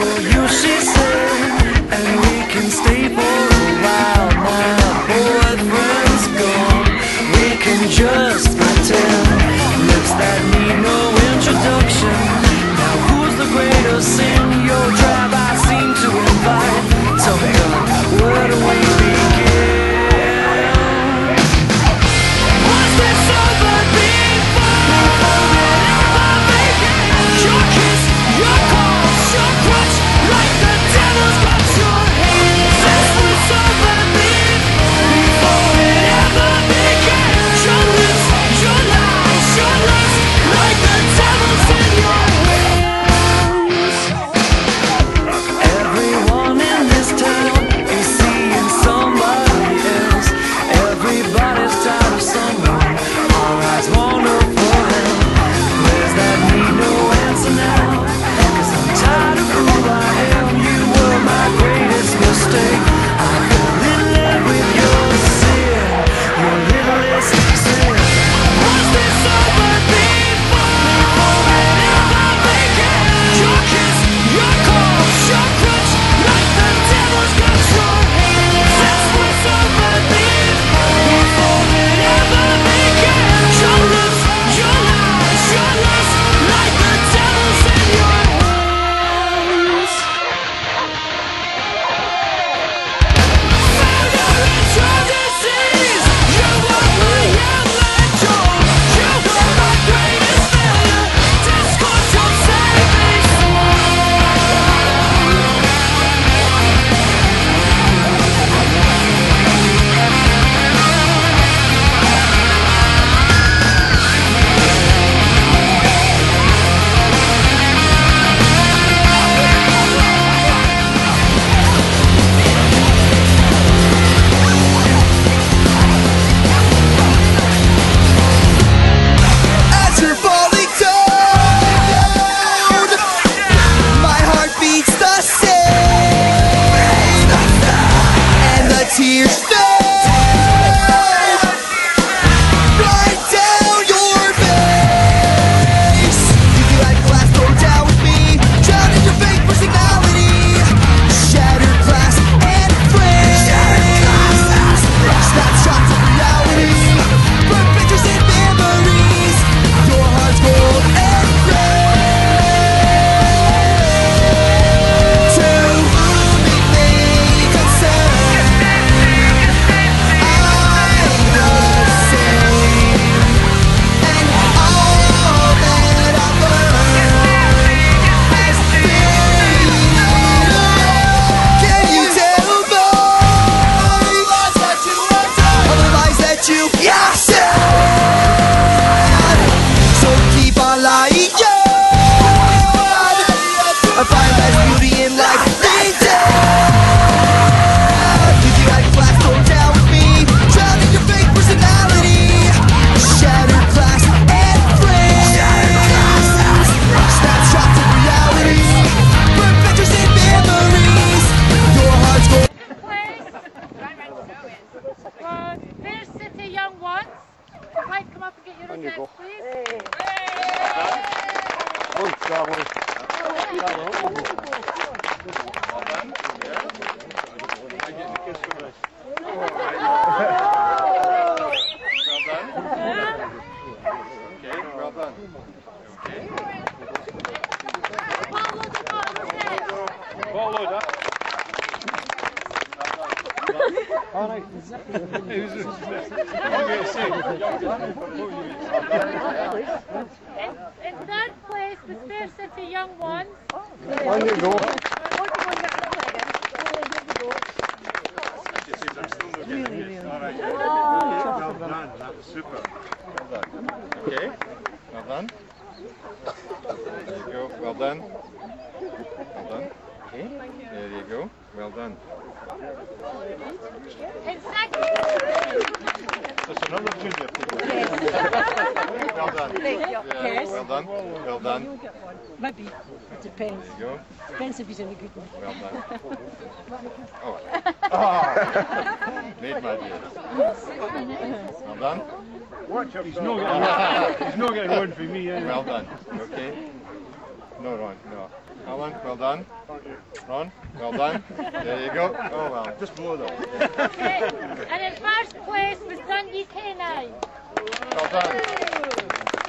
Will you, she said, and we can stay Yes! Angekocht. Hey. Bravo. Bravo. Bravo. All right. and, third place, the Spear City Young Ones. On. Really, really. All right. Well done. Super. Okay. You go. Well done. Well done. Okay, there you go. Well done. Exactly. That's another junior. Yes. well done. Thank you. Yeah, well done. Well done. Maybe. It depends. There you go. Depends if he's any good one. Well done. oh. oh. Made my dear. Well done. Watch out. He's not getting, he's not getting one for me. Anyway. Well done. Okay. No, no, no. Well done, well done. Ron, well done. There you go. Oh well, just blow them. Okay. And in first place was Dundee K9. Well done.